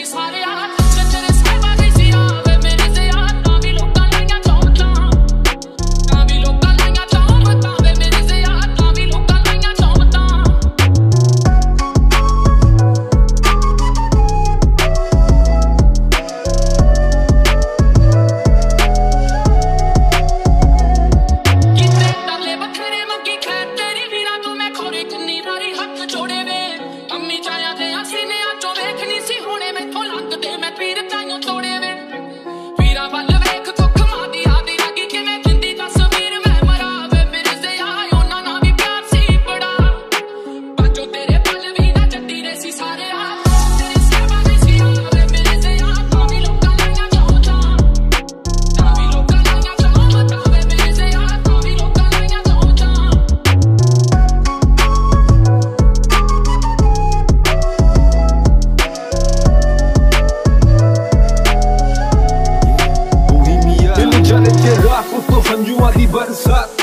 she's hot and hot.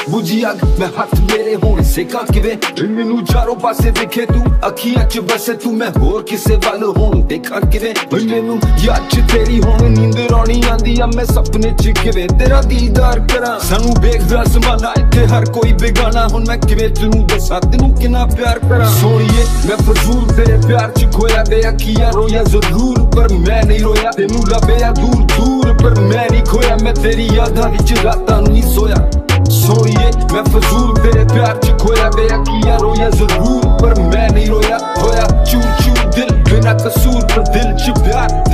ਬੁਝੀ ਅੱਗ, ਮੈਂ ਹੱਥ ਮੇਰੇ ਹੋਣ ਸੇਕਾਂ ਕਿਵੇਂ? ਮੈਨੂੰ ਚਾਰੋਂ ਪਾਸੇ ਦੇਖੇ ਤੂੰ, ਅੱਖੀਆਂ 'ਚ ਬਸੇ ਤੂੰ, ਮੈਂ ਹੋਰ ਕਿਸੇ ਵੱਲ ਹੋਣ ਦੇਖਾਂ ਕਿਵੇਂ? ਮੈਨੂੰ ਯਾਦ 'ਚ ਤੇਰੀ ਹੁਣ ਨੀਂਦ ਰੌਣੀ ਆਂਦੀ ਆ, ਮੈਂ ਸੁਪਨੇ 'ਚ ਕਿਵੇਂ ਤੇਰਾ ਦੀਦਾਰ ਕਰਾਂ? ਸਾਨੂੰ ਵੇਖਦਾ ਜ਼ਮਾਨਾ, ਇੱਥੇ ਹਰ ਕੋਈ ਬੇਗਾਨਾ, ਹੁਣ ਮੈਂ ਕਿਵੇਂ ਤੈਨੂੰ ਦੱਸਾਂ, ਤੈਨੂੰ ਕਿੰਨਾ ਪਿਆਰ ਕਰਾਂ? ਸੋਹਣੀਏ ਮੈਂ ਫਜ਼ੂਲ ਤੇਰੇ ਪਿਆਰ 'ਚ ਖੋਇਆ ਤੇ ਅੱਖੀਆਂ ਰੋਇਆ ਜ਼ਰੂਰ, ਪਰ ਮੈਂ ਨਹੀਂ ਰੋਇਆ। ਤੈਨੂੰ ਲੱਭਿਆ ਦੂਰ ਦੂਰ ਪਰ ਮੈਂ ਨਹੀਂ ਖੋਇਆ, ਮੈਂ ਤੇਰੀ ਯਾਦਾਂ ਵਿੱਚ ਰਾਤਾਂ ਨੂੰ ਨਹੀਂ ਸੋਇਆ। सोइए मैं फजूल तेरे प्यार च खोया गया किया रोया ज़रूर पर मैं नहीं रोया होया चूर चूर दिल बिना कसूर पर दिल च प्यार